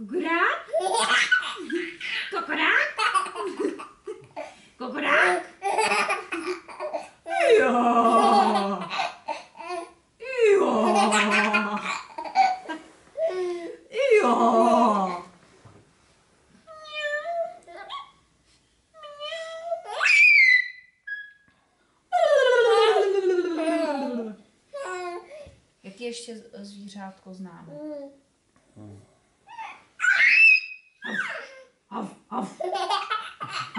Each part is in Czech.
Kukurák? Kukurák? Kukurák? Jo. Jo. Jo. Jaký ještě zvířátko známe? Hav,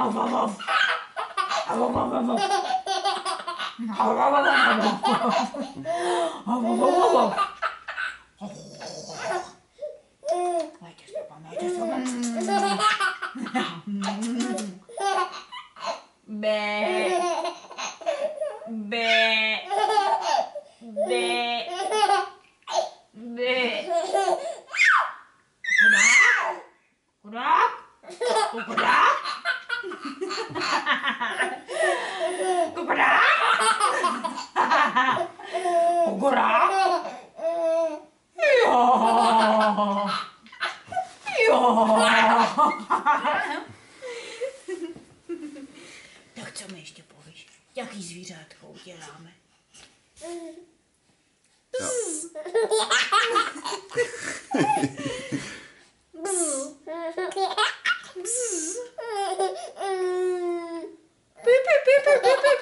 하우하우하우 하우하우하우 하우하우하우 고락 고락 고락 Bogora? Jo. Jo. tak co mi ještě povíš? Jaký zvířátko uděláme? Bzz. Bzz. Bzz. Bzz. Bzz. Bzz.